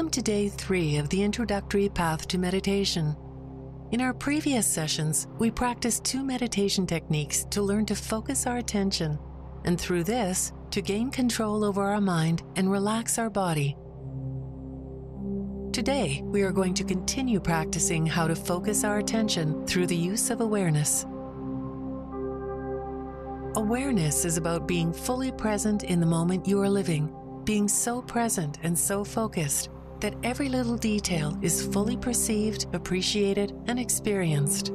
Welcome to day three of the introductory path to meditation. In our previous sessions, we practiced two meditation techniques to learn to focus our attention, and through this, to gain control over our mind and relax our body. Today, we are going to continue practicing how to focus our attention through the use of awareness. Awareness is about being fully present in the moment you are living being so present and so focused that every little detail is fully perceived, appreciated, and experienced.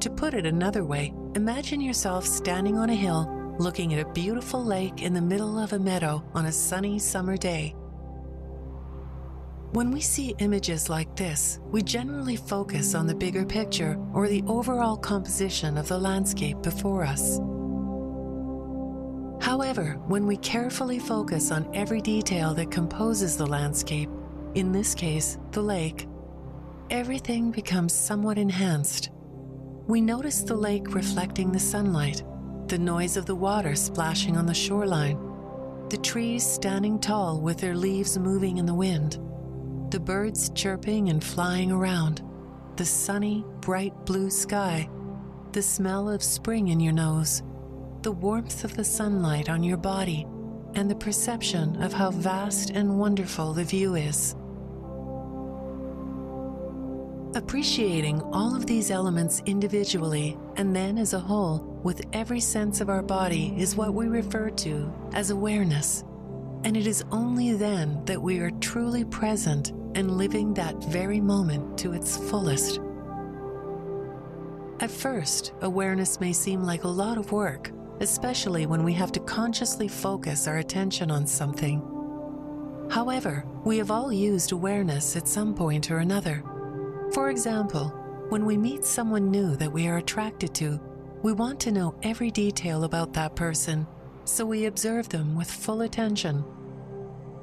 To put it another way, imagine yourself standing on a hill looking at a beautiful lake in the middle of a meadow on a sunny summer day. When we see images like this, we generally focus on the bigger picture or the overall composition of the landscape before us. However, when we carefully focus on every detail that composes the landscape, in this case, the lake, everything becomes somewhat enhanced. We notice the lake reflecting the sunlight, the noise of the water splashing on the shoreline, the trees standing tall with their leaves moving in the wind, the birds chirping and flying around, the sunny, bright blue sky, the smell of spring in your nose the warmth of the sunlight on your body, and the perception of how vast and wonderful the view is. Appreciating all of these elements individually and then as a whole with every sense of our body is what we refer to as awareness. And it is only then that we are truly present and living that very moment to its fullest. At first, awareness may seem like a lot of work, especially when we have to consciously focus our attention on something. However, we have all used awareness at some point or another. For example, when we meet someone new that we are attracted to, we want to know every detail about that person, so we observe them with full attention.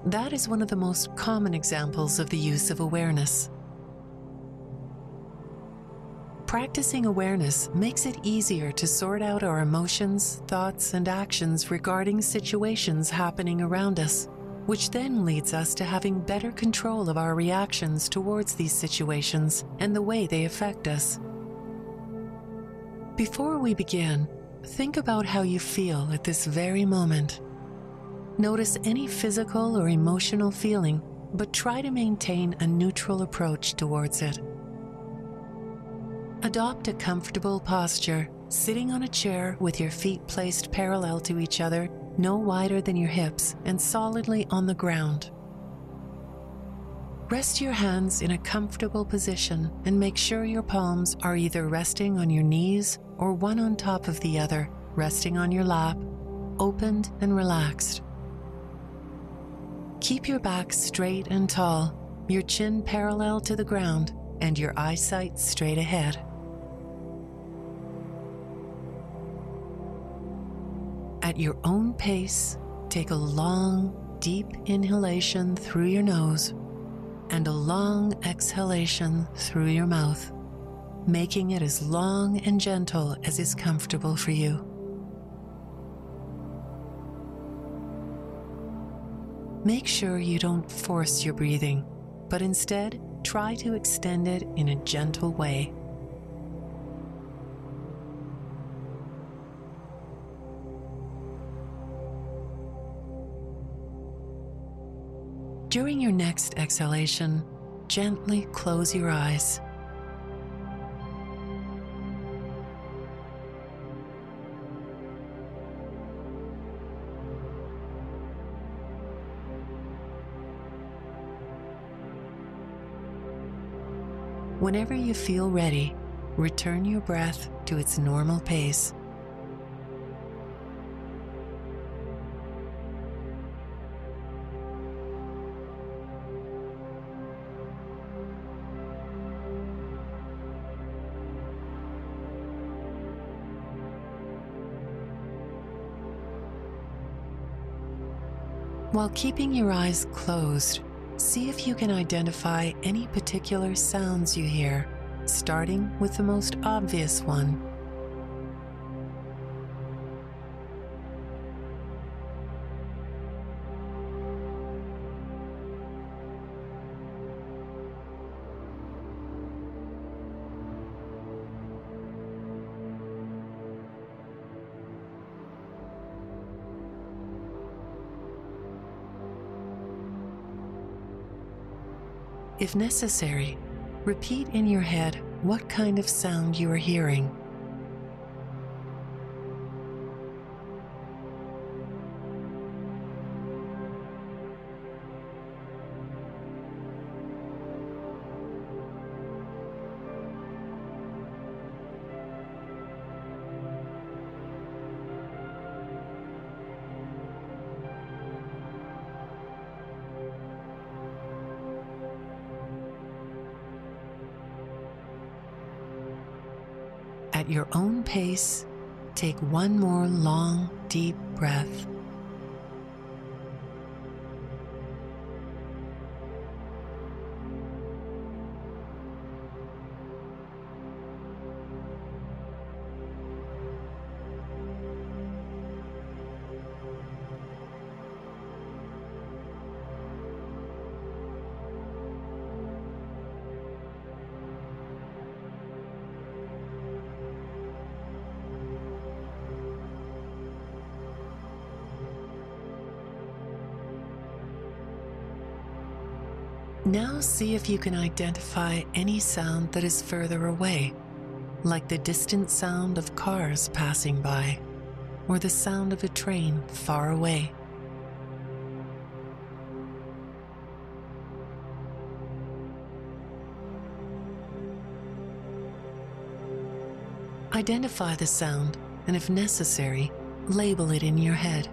That is one of the most common examples of the use of awareness. Practicing awareness makes it easier to sort out our emotions, thoughts, and actions regarding situations happening around us, which then leads us to having better control of our reactions towards these situations and the way they affect us. Before we begin, think about how you feel at this very moment. Notice any physical or emotional feeling, but try to maintain a neutral approach towards it. Adopt a comfortable posture, sitting on a chair with your feet placed parallel to each other, no wider than your hips, and solidly on the ground. Rest your hands in a comfortable position and make sure your palms are either resting on your knees or one on top of the other, resting on your lap, opened and relaxed. Keep your back straight and tall, your chin parallel to the ground, and your eyesight straight ahead. At your own pace, take a long, deep inhalation through your nose and a long exhalation through your mouth, making it as long and gentle as is comfortable for you. Make sure you don't force your breathing, but instead try to extend it in a gentle way. During your next exhalation, gently close your eyes. Whenever you feel ready, return your breath to its normal pace. While keeping your eyes closed, see if you can identify any particular sounds you hear, starting with the most obvious one. If necessary, repeat in your head what kind of sound you are hearing. At your own pace, take one more long, deep breath. Now see if you can identify any sound that is further away, like the distant sound of cars passing by or the sound of a train far away. Identify the sound and, if necessary, label it in your head.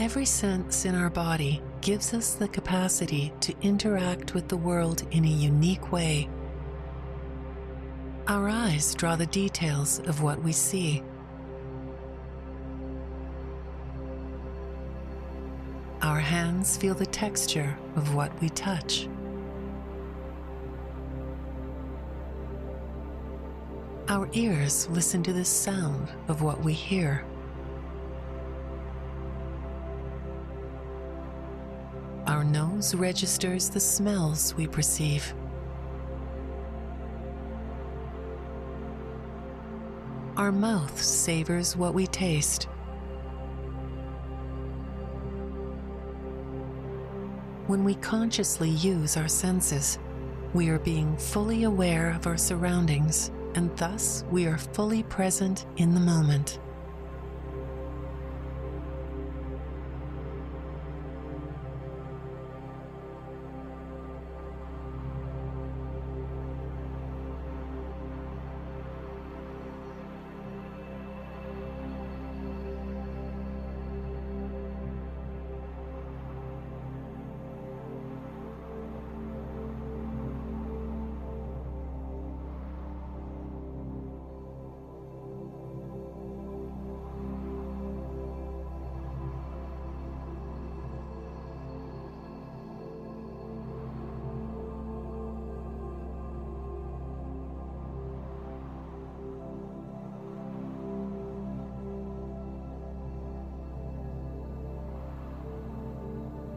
Every sense in our body gives us the capacity to interact with the world in a unique way. Our eyes draw the details of what we see. Our hands feel the texture of what we touch. Our ears listen to the sound of what we hear. Our nose registers the smells we perceive. Our mouth savors what we taste. When we consciously use our senses, we are being fully aware of our surroundings, and thus we are fully present in the moment.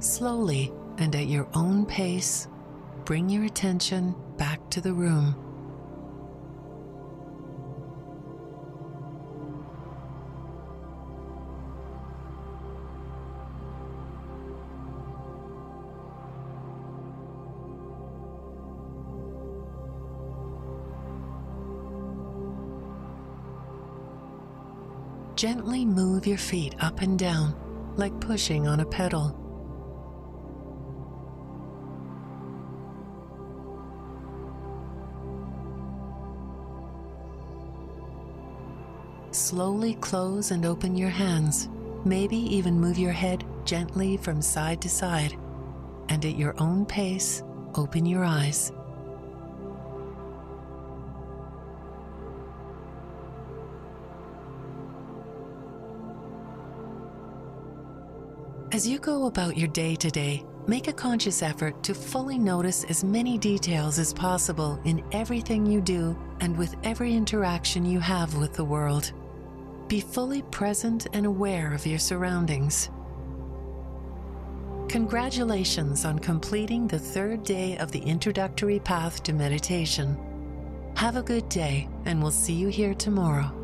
Slowly and at your own pace, bring your attention back to the room. Gently move your feet up and down like pushing on a pedal. Slowly close and open your hands. Maybe even move your head gently from side to side. And at your own pace, open your eyes. As you go about your day to day, Make a conscious effort to fully notice as many details as possible in everything you do and with every interaction you have with the world. Be fully present and aware of your surroundings. Congratulations on completing the third day of the introductory path to meditation. Have a good day, and we'll see you here tomorrow.